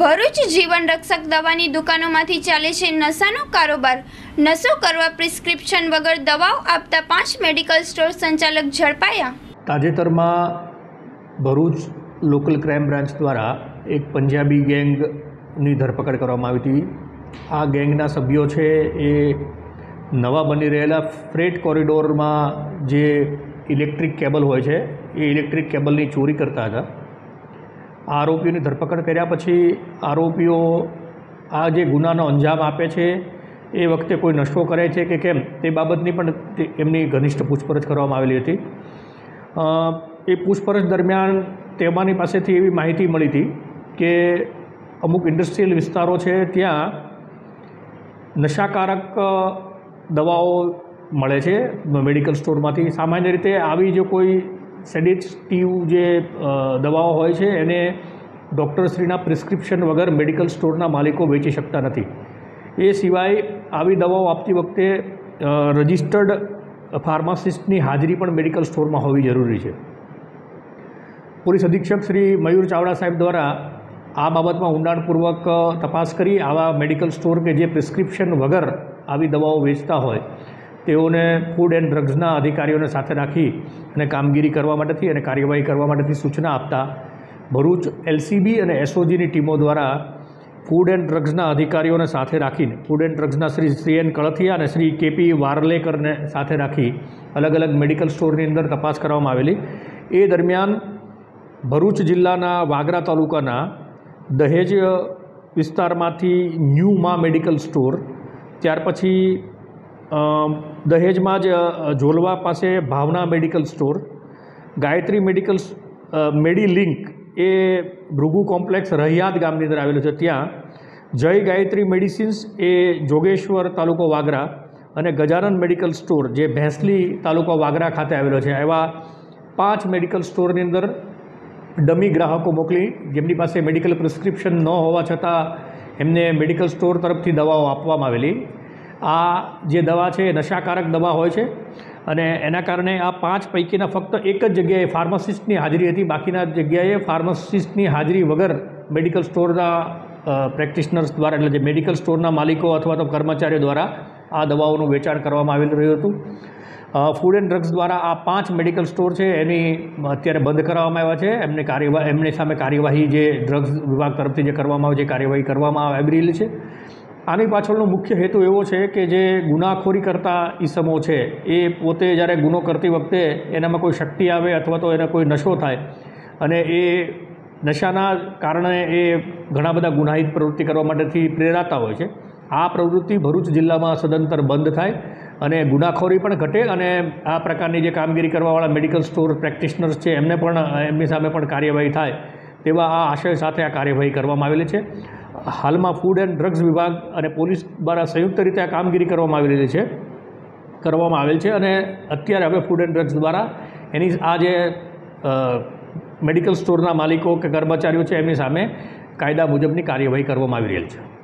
ભરૂચ જીવન રક્ષક દવાની દુકાનોમાંથી ચાલે છે નશાનો કારોબાર. નશો કરવા પ્રિસ્ક્રિપ્શન વગર દવાઓ આપતા પાંચ મેડિકલ સ્ટોર સંચાલક ઝડપાયા. તાજેતરમાં ભરૂચ લોકલ ક્રાઇમ બ્રાન્ચ દ્વારા એક પંજાબી ગેંગની ધરપકડ કરવામાં આવી હતી. આ ગેંગના સભ્યો છે એ નવા બની રહેલા ફ્રેટ કોરિડોરમાં જે ઇલેક્ટ્રિક કેબલ હોય છે, એ ઇલેક્ટ્રિક કેબલની ચોરી કરતા હતા. આરોપીઓની ધરપકડ કર્યા પછી આરોપીઓ આ જે ગુનાનો અંજામ આપે છે, એ વખતે કોઈ નશો કરે છે કે કેમ, તે બાબતની પણ એમની ઘનિષ્ઠ પૂછપરછ કરવામાં આવેલી હતી. એ પૂછપરછ દરમિયાન તેમાંની પાસેથી એવી માહિતી મળી હતી કે અમુક ઇન્ડસ્ટ્રીયલ વિસ્તારો છે, ત્યાં નશાકારક દવાઓ મળે છે મેડિકલ સ્ટોરમાંથી. સામાન્ય રીતે આવી જો કોઈ સેડિટિવ જે દવાઓ હોય છે, એને ડૉક્ટરશ્રીના પ્રિસ્ક્રિપ્શન વગર મેડિકલ સ્ટોરના માલિકો વેચી શકતા નથી. એ સિવાય આવી દવાઓ આપતી વખતે રજિસ્ટર્ડ ફાર્માસિસ્ટની હાજરી પણ મેડિકલ સ્ટોરમાં હોવી જરૂરી છે. પોલીસ અધિક્ષક શ્રી મયુર ચાવડા સાહેબ દ્વારા આ બાબતમાં ઊંડાણપૂર્વક તપાસ કરી આવા મેડિકલ સ્ટોર કે જે પ્રિસ્ક્રિપ્શન વગર આવી દવાઓ વેચતા હોય તેઓને ફૂડ એન્ડ ડ્રગ્સના અધિકારીઓને સાથે રાખી અને કામગીરી કરવા માટેથી અને કાર્યવાહી કરવા માટેથી સૂચના આપતા ભરૂચ એલસીબી અને એસઓજીની ટીમો દ્વારા ફૂડ એન્ડ ડ્રગ્સના અધિકારીઓને સાથે રાખીને ફૂડ એન્ડ ડ્રગ્સના શ્રી શ્રી એન કળથિયા અને શ્રી કેપી વારલેકરને સાથે રાખી અલગ અલગ મેડિકલ સ્ટોરની અંદર તપાસ કરવામાં આવેલી. એ દરમિયાન ભરૂચ જિલ્લાના વાગરા તાલુકાના દહેજ વિસ્તારમાંથી ન્યૂ મા મેડિકલ સ્ટોર, ત્યાર પછી દહેજમાં જ ઝોલવા પાસે Bhavna medical store. Gayatri medical Medilink એ ભૃગુ કોમ્પ્લેક્સ રહિયાદ ગામની અંદર આવેલું છે. ત્યાં જય ગાયત્રી મેડિસિન્સ એ જોગેશ્વર તાલુકો વાગરા અને ગજાનન મેડિકલ સ્ટોર, જે ભેંસલી તાલુકો વાગરા ખાતે આવેલો છે. એવા પાંચ મેડિકલ સ્ટોરની અંદર ડમી ગ્રાહકો મોકલી, જેમની પાસે મેડિકલ પ્રિસ્ક્રિપ્શન ન હોવા છતાં એમને મેડિકલ સ્ટોર તરફથી દવાઓ આપવામાં આવેલી. આ જે દવા છે એ નશાકારક દવા હોય છે અને એના કારણે આ પાંચ પૈકીના ફક્ત એક જ જગ્યાએ ફાર્માસિસ્ટની હાજરી હતી. બાકીના જગ્યાએ ફાર્માસિસ્ટની હાજરી વગર મેડિકલ સ્ટોરના પ્રેક્ટિશનર્સ દ્વારા એટલે જે મેડિકલ સ્ટોરના માલિકો અથવા તો કર્મચારીઓ દ્વારા આ દવાઓનું વેચાણ કરવામાં આવી રહ્યું હતું. ફૂડ એન્ડ ડ્રગ્સ દ્વારા આ પાંચ મેડિકલ સ્ટોર છે એની અત્યારે બંધ કરવામાં આવ્યા છે. એમને કાર્યવાહી એમની સામે કાર્યવાહી જે ડ્રગ્સ વિભાગ તરફથી જે કરવામાં આવે છે કાર્યવાહી કરવામાં આવી રહેલી છે. આની પાછળનો મુખ્ય હેતુ એવો છે કે જે ગુનાખોરી કરતા ઈસમો છે, એ પોતે જ્યારે ગુનો કરતી વખતે એનામાં કોઈ શક્તિ આવે અથવા તો એને કોઈ નશો થાય અને એ નશાના કારણે એ ઘણા બધા ગુનાહિત પ્રવૃત્તિ કરવા માટેથી પ્રેરાતા હોય છે. આ પ્રવૃત્તિ ભરૂચ જિલ્લામાં સદંતર બંધ થાય અને ગુનાખોરી પણ ઘટે અને આ પ્રકારની જે કામગીરી કરવાવાળા મેડિકલ સ્ટોર પ્રેક્ટિશનર્સ છે, એમને પણ, એમની સામે પણ કાર્યવાહી થાય તેવા આ આશય સાથે આ કાર્યવાહી કરવામાં આવેલી છે. હાલમાં ફૂડ એન્ડ ડ્રગ્સ વિભાગ અને પોલીસ દ્વારા સંયુક્ત રીતે આ કામગીરી કરવામાં આવી રહી છે, કરવામાં આવેલ છે અને અત્યારે હવે ફૂડ એન્ડ ડ્રગ્સ દ્વારા એની આ જે મેડિકલ સ્ટોરના માલિકો કે કર્મચારીઓ છે એમની સામે કાયદા મુજબની કાર્યવાહી કરવામાં આવી રહેલ છે.